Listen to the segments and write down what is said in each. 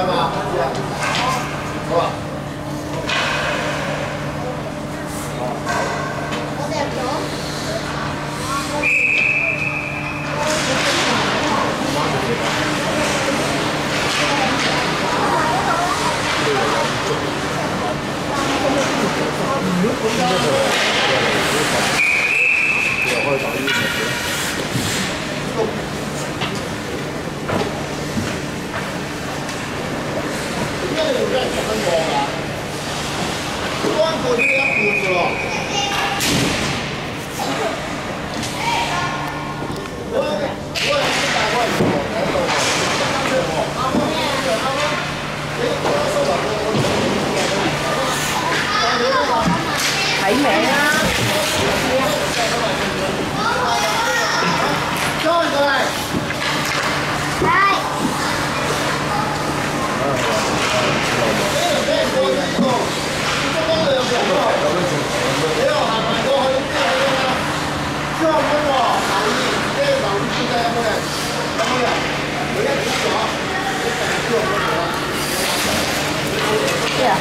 ござい。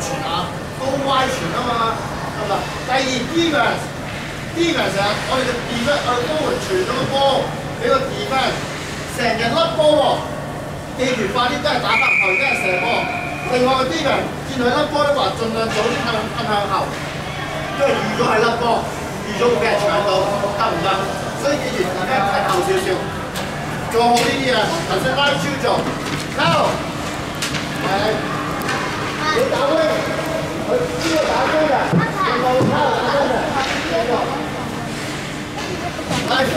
傳啊，都歪傳啊嘛，係咪。第二，Dvan，Dvan 成日我哋嘅 Dvan，我哋都門傳到個波俾個 Dvan，成日甩波喎。Dvan 快啲都係打發球，都係射波。另外個 Dvan 見佢甩波咧話，儘量早啲向向後，因為預咗係甩波，預咗會俾人搶到，得唔得？所以記住而家咧係後少少，做好呢啲啊，陳先拉超做，Go，係。你打飞，去边个打飞噶？你冇差，你冇差。太飞！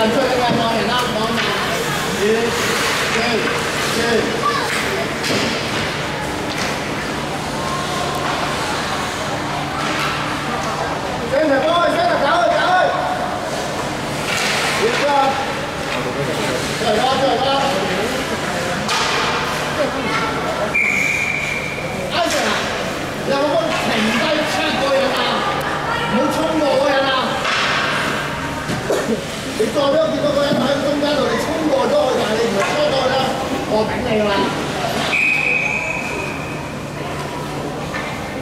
三、四、五、六、七、八、九、十。我咗，見到个人喺中間度，你衝過咗去，但係你唔衝過啦，我頂你啦！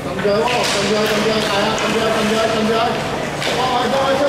撳住喎，撳住，撳住，係啊，撳住，撳住，撳住，我我我。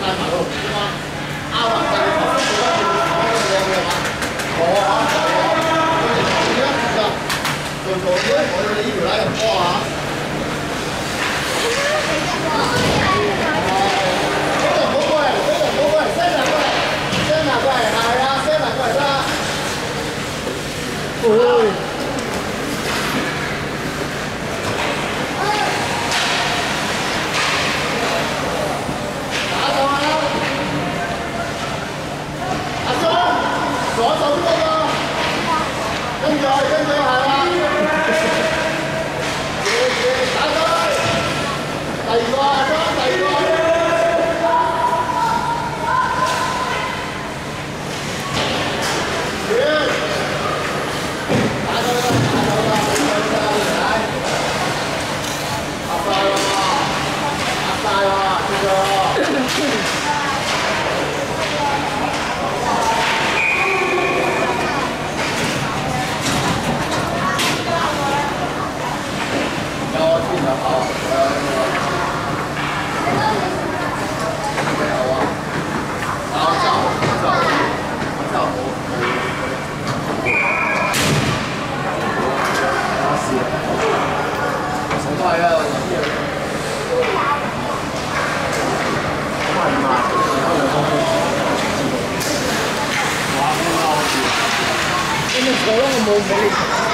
太埋咯，知嘛？拗埋晒，你头先做得到。我话我话，我话，我话，我话。Saya memang.